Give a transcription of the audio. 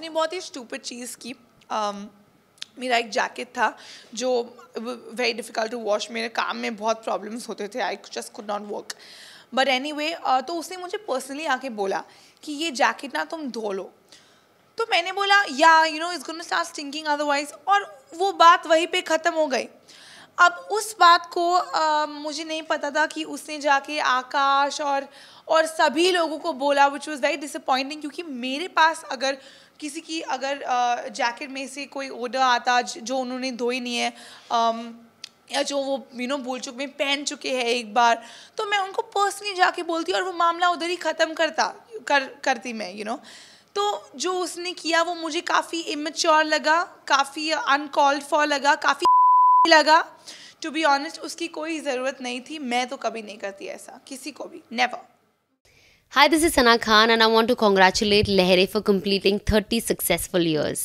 बहुत ही स्टूपिड चीज़ की। Um, मेरा एक जैकेट था जो वेरी डिफ़िकल्ट टू वॉश मेरे काम में बहुत प्रॉब्लम्स होते थे। I just could not work but anyway तो उसने मुझे पर्सनली आके बोला कि ये जैकेट ना तुम धो लो। तो मैंने बोला yeah you know is gonna start stinking otherwise और वो बात वहीं पे ख़त्म हो गई। अब उस बात को आ, मुझे नहीं पता था कि उसने जाके आकाश और और सभी लोगों को बोला विच वॉज़ वेरी डिसअपॉइंटिंग क्योंकि मेरे पास अगर किसी की अगर जैकेट में से कोई ऑर्डर आता जो उन्होंने धोई नहीं है आम, या जो वो यू नो बोल चुके हैं पहन चुके हैं एक बार तो मैं उनको पर्सनली जाके बोलती और वो मामला उधर ही ख़त्म करता कर करती मैं यू you नो know? तो जो उसने किया वो मुझे काफ़ी इमेच्योर लगा काफ़ी अनकॉल्ड फॉर लगा काफ़ी लगा टू बी ऑनेस्ट उसकी कोई ज़रूरत नहीं थी मैं तो कभी नहीं करती ऐसा किसी को भी never Hi, this is Sana Khan, and I want to congratulate Lehere for completing 30 successful years.